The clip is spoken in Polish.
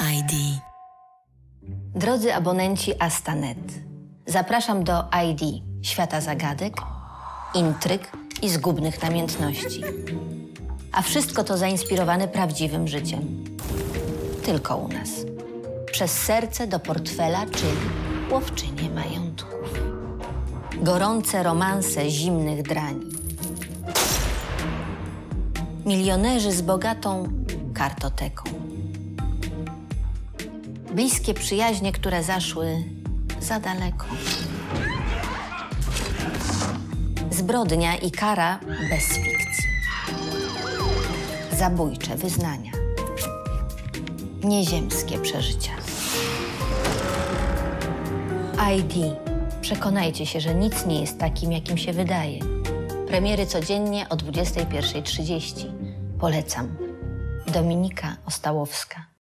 ID. Drodzy abonenci Astanet, zapraszam do ID świata zagadek, intryg i zgubnych namiętności. A wszystko to zainspirowane prawdziwym życiem. Tylko u nas. Przez serce do portfela, czyli łowczynie majątków. Gorące romanse zimnych drani. Milionerzy z bogatą kartoteką. Bliskie przyjaźnie, które zaszły za daleko. Zbrodnia i kara bez fikcji. Zabójcze wyznania. Nieziemskie przeżycia. ID. Przekonajcie się, że nic nie jest takim, jakim się wydaje. Premiery codziennie o 21.30. Polecam. Dominika Ostałowska.